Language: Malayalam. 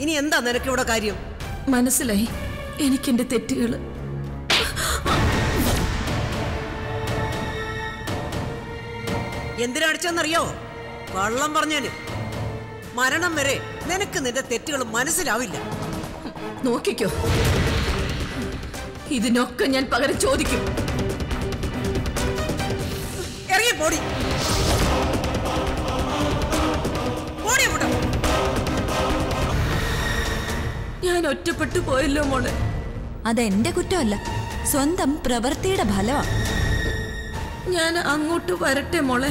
ഇനി എന്താ നിനക്ക് നിനക്കിവിടെ കാര്യം? മനസ്സിലായി. എനിക്കെന്റെ തെറ്റുകൾ എന്തിനടിച്ചെന്നറിയോ വള്ളം പറഞ്ഞാൽ മരണം വരെ നിനക്ക് നിന്റെ തെറ്റുകൾ മനസ്സിലാവില്ല. നോക്കിക്കോ. ഇതിനൊക്കെ ഞാൻ പകരം ചോദിക്കും. പോടി. ഞാൻ ഒറ്റപ്പെട്ടു പോയല്ലോ മോളെ. അതെന്റെ കുറ്റമല്ല സ്വന്തം പ്രവൃത്തിയുടെ ഫലമാണ് ഞാൻ അങ്ങോട്ട് വരട്ടെ മോളെ.